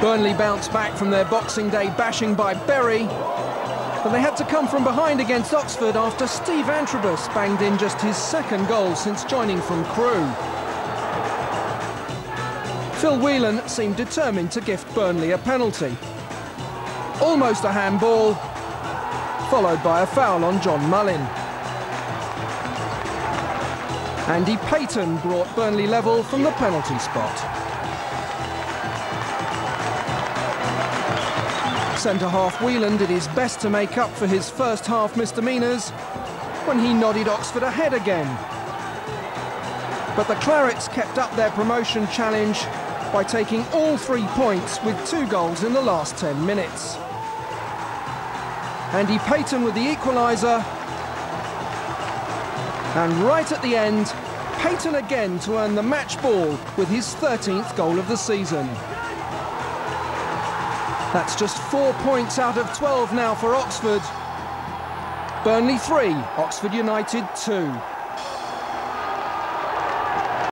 Burnley bounced back from their Boxing Day bashing by Bury, but they had to come from behind against Oxford after Steve Anthrobus banged in just his second goal since joining from Crewe. Phil Whelan seemed determined to gift Burnley a penalty. Almost a handball, followed by a foul on John Mullin. Andy Payton brought Burnley level from the penalty spot. Centre-half Whelan did his best to make up for his first half misdemeanours when he nodded Oxford ahead again. But the Clarets kept up their promotion challenge by taking all three points with two goals in the last 10 minutes. Andy Payton with the equaliser. And right at the end, Payton again to earn the match ball with his 13th goal of the season. That's just four points out of 12 now for Oxford. Burnley 3, Oxford United 2.